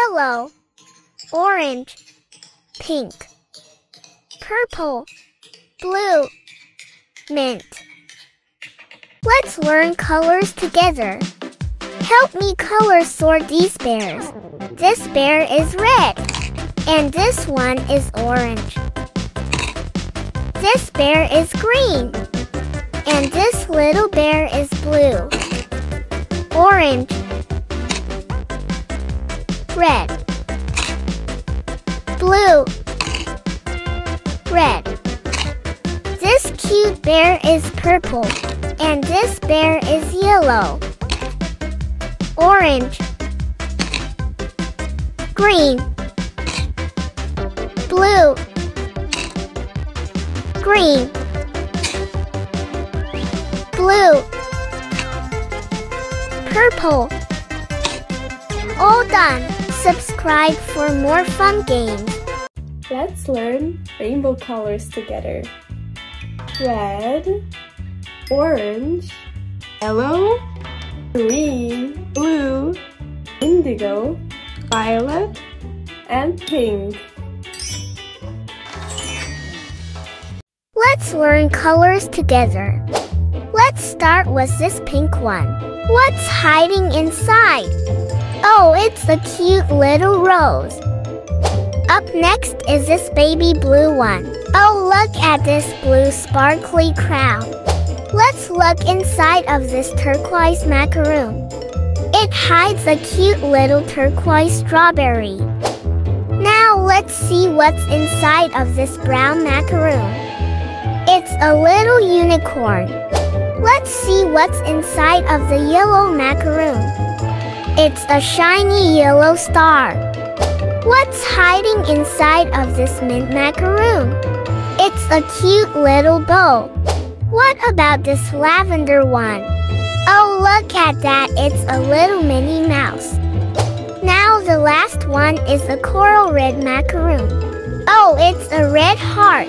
yellow, orange, pink, purple, blue, mint. Let's learn colors together. Help me color sort these bears. This bear is red, and this one is orange. This bear is green, and this little bear is blue. Orange, red, blue, red. This cute bear is purple, and this bear is yellow. Orange, green, blue, green, blue, purple. All done. Subscribe for more fun games. Let's learn rainbow colors together. Red, orange, yellow, green, blue, indigo, violet, and pink. Let's learn colors together. Let's start with this pink one. What's hiding inside? Oh, it's a cute little rose. Up next is this baby blue one. Oh, look at this blue sparkly crown. Let's look inside of this turquoise macaroon. It hides a cute little turquoise strawberry. Now let's see what's inside of this brown macaroon. It's a little unicorn. Let's see what's inside of the yellow macaroon. It's a shiny yellow star. What's hiding inside of this mint macaroon? It's a cute little bow. What about this lavender one? Oh, look at that, it's a little Minnie Mouse. Now the last one is a coral red macaroon. Oh, it's a red heart.